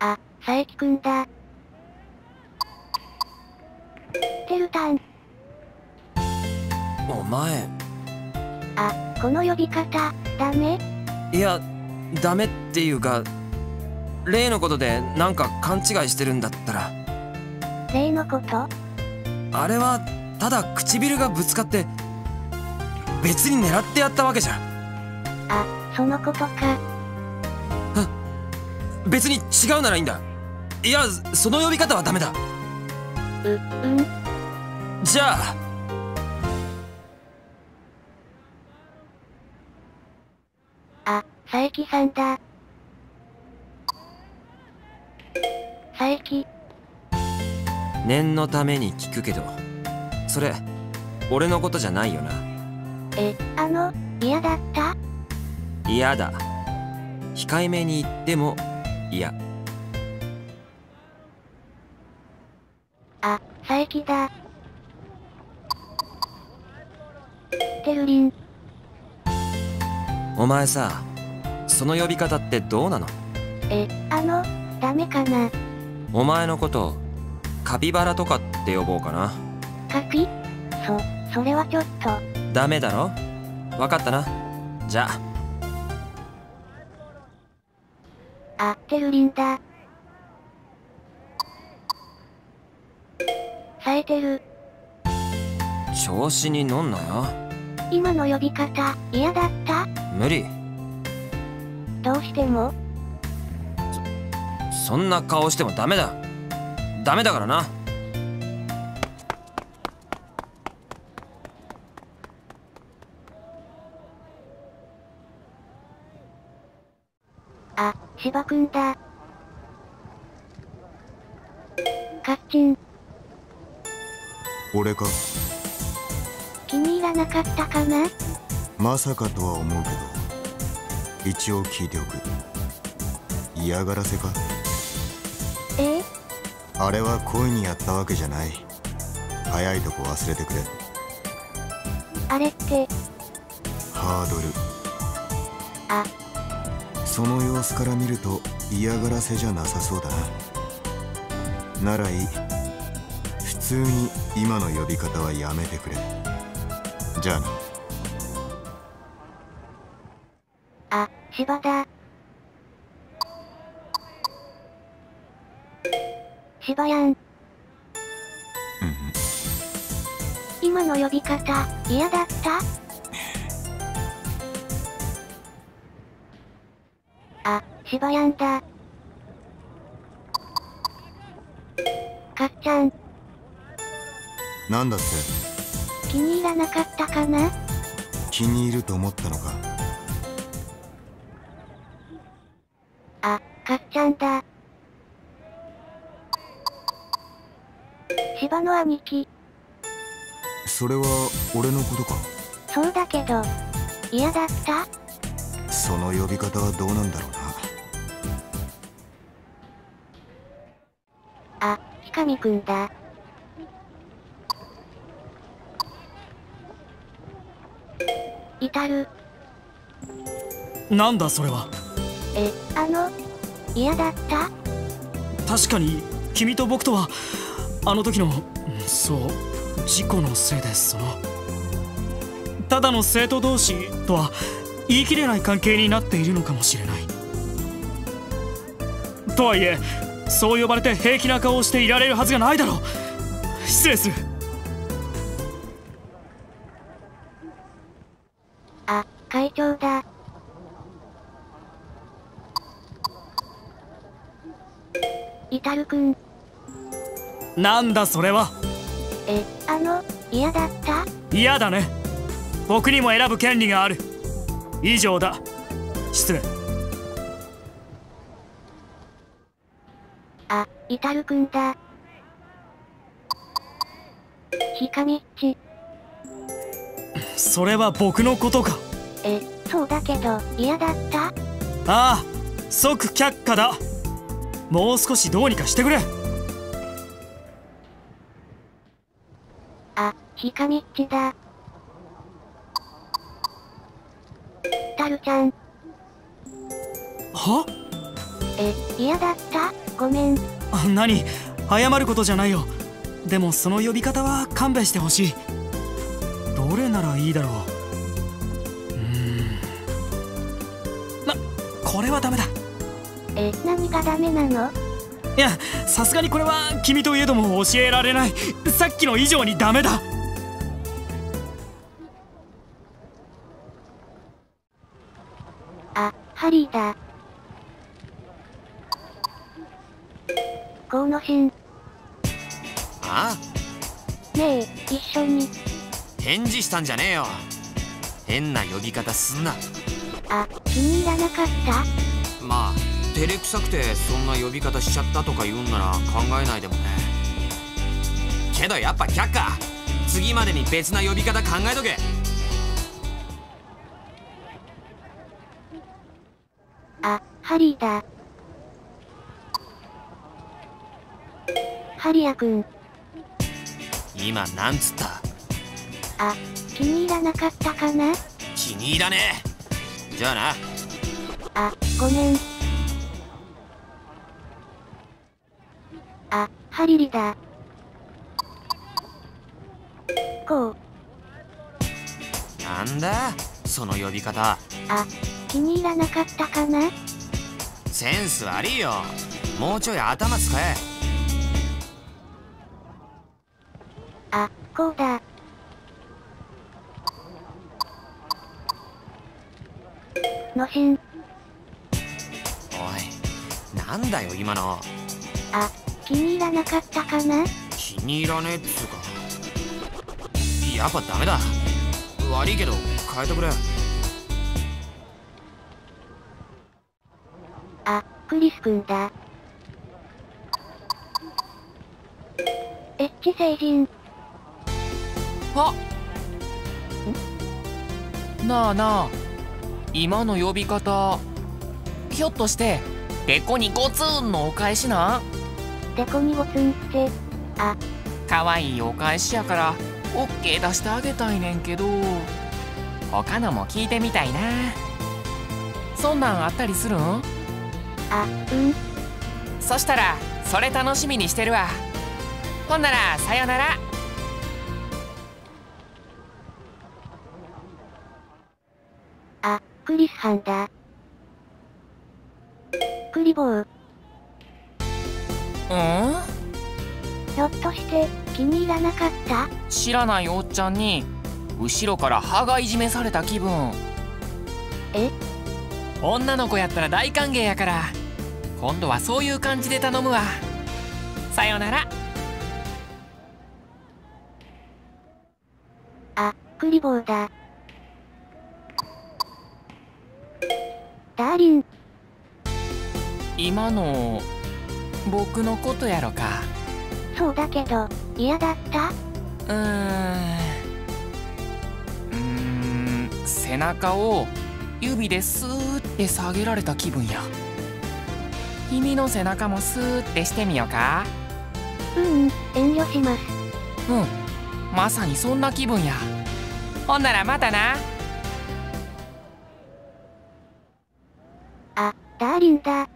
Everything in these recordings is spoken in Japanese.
あ、佐伯くんだ。てるたん。お前あ、この呼び方、ダメ？いやダメっていうか例のことでなんか勘違いしてるんだったら例のこと？あれはただ唇がぶつかって別に狙ってやったわけじゃあ、そのことか。別に違うならいいんだ。いやその呼び方はダメだ。う、うん。じゃあ。あ、佐伯さんだ。佐伯、念のために聞くけど。それ俺のことじゃないよな。え、あの、嫌だった？嫌だ。控えめに言っても嫌あ、佐伯だ。てるりん、お前さその呼び方ってどうなの？え、あの、ダメかな？お前のことカピバラとかって呼ぼうかな？カピ？そ、それはちょっと。ダメだろ？分かったな。じゃああ、てるりんだ。冴えてる。調子に乗んなよ。今の呼び方、嫌だった？無理。どうしても？そんな顔してもダメだ。ダメだからなあ、芝くんだ。カッチン、俺か？気に入らなかったかな？まさかとは思うけど一応聞いておく。嫌がらせか？え？あれは恋にやったわけじゃない。早いとこ忘れてくれ。あれって、ハードル。あ、その様子から見ると嫌がらせじゃなさそうだな。ならいい。普通に今の呼び方はやめてくれ。じゃあな。あ、芝だ。芝やん、うん。今の呼び方、嫌だった？芝やんだ。かっちゃん、なんだって？気に入らなかったかな？気に入ると思ったのか？あ、かっちゃんだ。芝の兄貴、それは俺のことか？そうだけど、嫌だった？その呼び方はどうなんだろうな？あ、ひかみくんだ。至る、なんだそれは。え、あの、嫌だった？確かに君と僕とはあの時のうんそう事故のせいでそのただの生徒同士とは言い切れない関係になっているのかもしれない。とはいえそう呼ばれて平気な顔をしていられるはずがないだろう。失礼する。あ、会長だ。至るくん、なんだそれは。え、あの、嫌だった？嫌だね。僕にも選ぶ権利がある。以上だ。失礼あ、至るくんだ。ひかみっち、それは僕のことか。え、そうだけど、嫌だった？ああ即却下だ。もう少しどうにかしてくれ。あ、ひかみっちだ。たるちゃん、は？え、嫌だった？ごめん。あ何？謝ることじゃないよ。でもその呼び方は勘弁してほしい。どれならいいだろう。うーん。なこれはダメだ。え何がダメなの？いやさすがにこれは君といえども教えられない。さっきの以上にダメだ。あハリーだ河野神あ。ねえ一緒に。返事したんじゃねえよ。変な呼び方すんな。あ気に入らなかった？まあ照れくさくてそんな呼び方しちゃったとか言うんなら考えないでもね。けどやっぱ却下。次までに別な呼び方考えとけ。あハリーだハリアくん今なんつった？あ気に入らなかったかな？気に入らねえ。じゃあな。あごめん。あハリリだ。こう。なんだ？その呼び方。あ気に入らなかったかな？センス悪いよ。もうちょい頭使えあこうだ。のしん。おいなんだよ今の。あ気に入らなかったかな？気に入らねえっつうか。やっぱダメだ。悪いけど変えてくれ。あクリスくんだ。エッチ星人あ。なあなあ。今の呼び方。ひょっとしてデコにゴツンのお返しな？んデコにごつんって。あ。かわいいお返しやからオッケー出してあげたいねんけど。他のも聞いてみたいな。そんなんあったりするん？あうん。そしたらそれ楽しみにしてるわ。ほんならさよならクリスハンだ。クリボー。うん？ひょっとして気に入らなかった？知らないおっちゃんに後ろから歯がいじめされた気分。え？女の子やったら大歓迎やから今度はそういう感じで頼むわ。さよなら。あクリボーだダーリン今の僕のことやろか？そうだけど嫌だった？うーん。うーん。背中を指でスーって下げられた気分や。君の背中もスーってしてみようか？ううん遠慮します。うん。まさにそんな気分や。ほんならまたなあダーリンだ？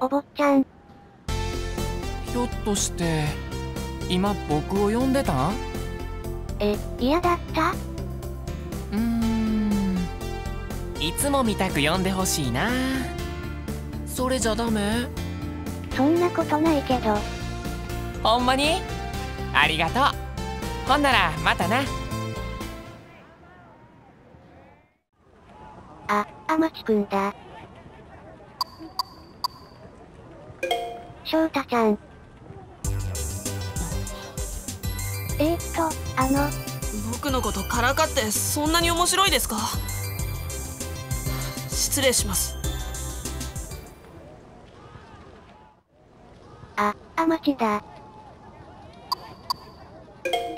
お坊ちゃん。ひょっとして今僕を呼んでた？んえ嫌だった？うーん。いつもみたく呼んでほしいな。それじゃダメ？そんなことないけど。ほんまに？ありがとう。ほんならまたなあアマチくんだ翔太ちゃんえー、っとあの僕のことからかってそんなに面白いですか失礼しますあアマチだ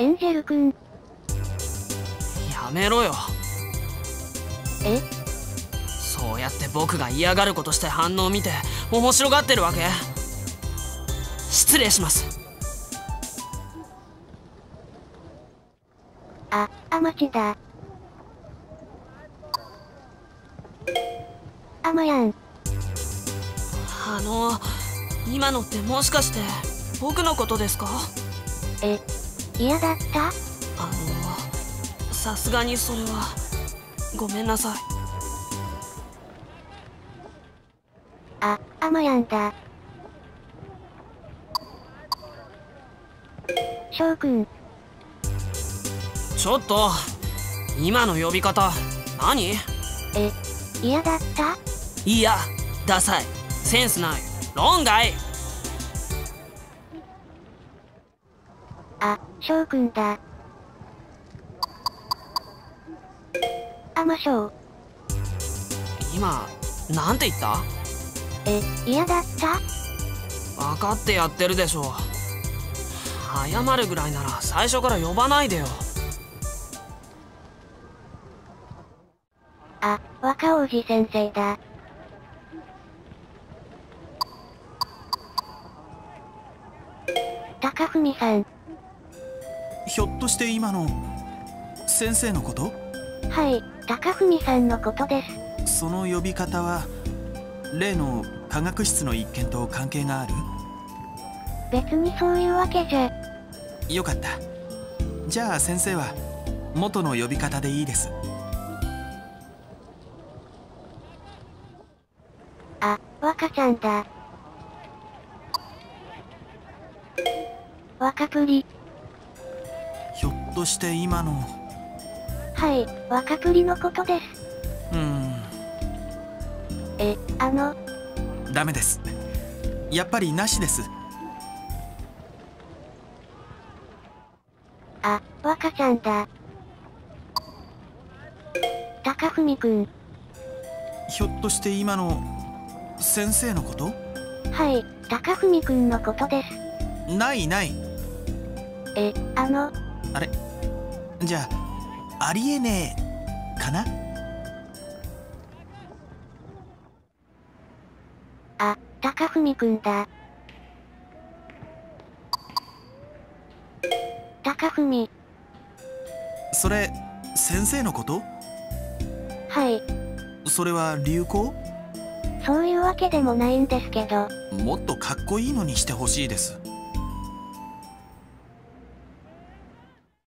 エンジェルくんやめろよえやって僕が嫌がることして反応を見て面白がってるわけ？失礼します。あアマチだ。アマヤン。あの今のってもしかして僕のことですか？え、嫌だった？あのさすがにそれはごめんなさいあ、アマヤンだ。翔くん、ちょっと今の呼び方何？え、嫌だった？いやダサい。センスない。論外。あ、翔くんだ。アマショウ、今なんて言った？え、嫌だった？分かってやってるでしょ謝るぐらいなら最初から呼ばないでよ。あ、若王子先生だ。高文さん、ひょっとして今の先生のこと？はい、高文さんのことです。その呼び方は例の科学室の一件と関係がある？別にそういうわけじゃ、よかった。じゃあ先生は元の呼び方でいいです。あ、若ちゃんだ。若プリ、ひょっとして今の？はい、若プリのことです。うーん。え、あの、ダメです。やっぱりなしです。あ、若ちゃんだ。高文くん、ひょっとして今の先生のこと？はい、高文くんのことです。ないない。え、あの、あれ？じゃあありえねえかな？あ、高文くんだ。高文、それ先生のこと？はい、それは流行？そういうわけでもないんですけど、もっとかっこいいのにしてほしいです